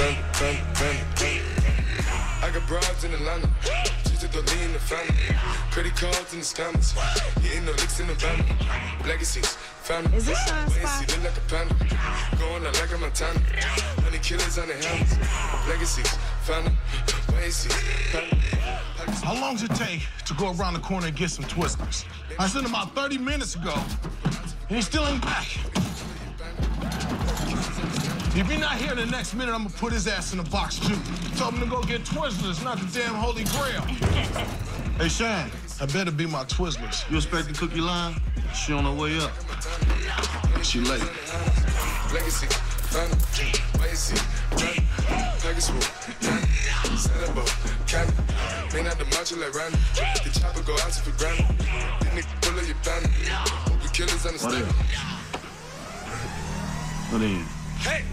Panda, panda, panda, panda. I got broads in Atlanta. Just to lean in the family. Credit cards in the scammers. Hitting the licks in the van. Legacies, family. Is this Sean Wait and Spot? see, look like a panda. Going out like a Montana. Honey killers on the helmets. Legacies, family. Wait and. How long does it take to go around the corner and get some twisters? I sent him out 30 minutes ago, and he still ain't back. If he's not here in the next minute, I'm gonna put his ass in a box too. Told him to go get Twizzlers, not the damn Holy Grail. hey, Shane, I better be my Twizzlers. You expecting Cookie Lyon? She on her way up. She late. Legacy, family. Wait and see, panda. Package full, panda. Set up a candy. Man out the macho like Randy. The chopper go out to for granted. These niggas pull up your banner. Hope the killers What understand. is? What is? Hey!